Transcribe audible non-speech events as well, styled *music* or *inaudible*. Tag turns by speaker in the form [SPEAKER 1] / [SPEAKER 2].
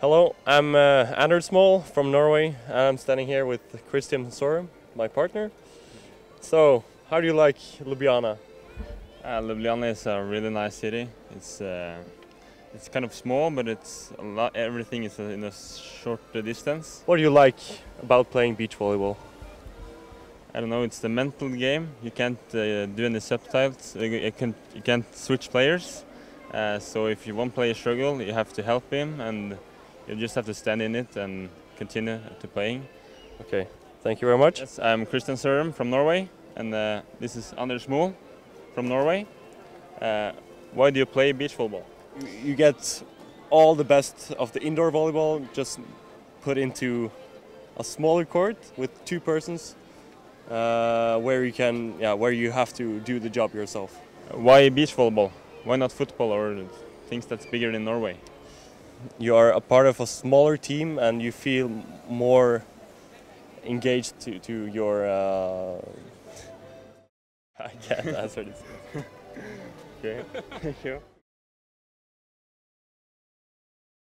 [SPEAKER 1] Hello, I'm uh, Anders Mol from Norway, and I'm standing here with Christian Sørum, my partner. So, how do you like Ljubljana?
[SPEAKER 2] Uh, Ljubljana is a really nice city. It's uh, it's kind of small, but it's a lot. Everything is in a short distance.
[SPEAKER 1] What do you like about playing beach volleyball?
[SPEAKER 2] I don't know. It's the mental game. You can't uh, do any subtitles. You, you can you can't switch players. Uh, so if you one player struggle, you have to help him, and you just have to stand in it and continue to playing.
[SPEAKER 1] Okay, thank you very much.
[SPEAKER 2] Yes, I'm Christian Sørum from Norway, and uh, this is Anders Mol from Norway. Uh, why do you play beach volleyball?
[SPEAKER 1] You get all the best of the indoor volleyball just put into a smaller court with two persons, uh, where you can, yeah, where you have to do the job yourself.
[SPEAKER 2] Why beach volleyball? Why not football or things that's bigger in Norway?
[SPEAKER 1] You are a part of a smaller team and you feel more engaged to, to your. Uh, *laughs* I can't answer this. *laughs* okay, *laughs* thank you.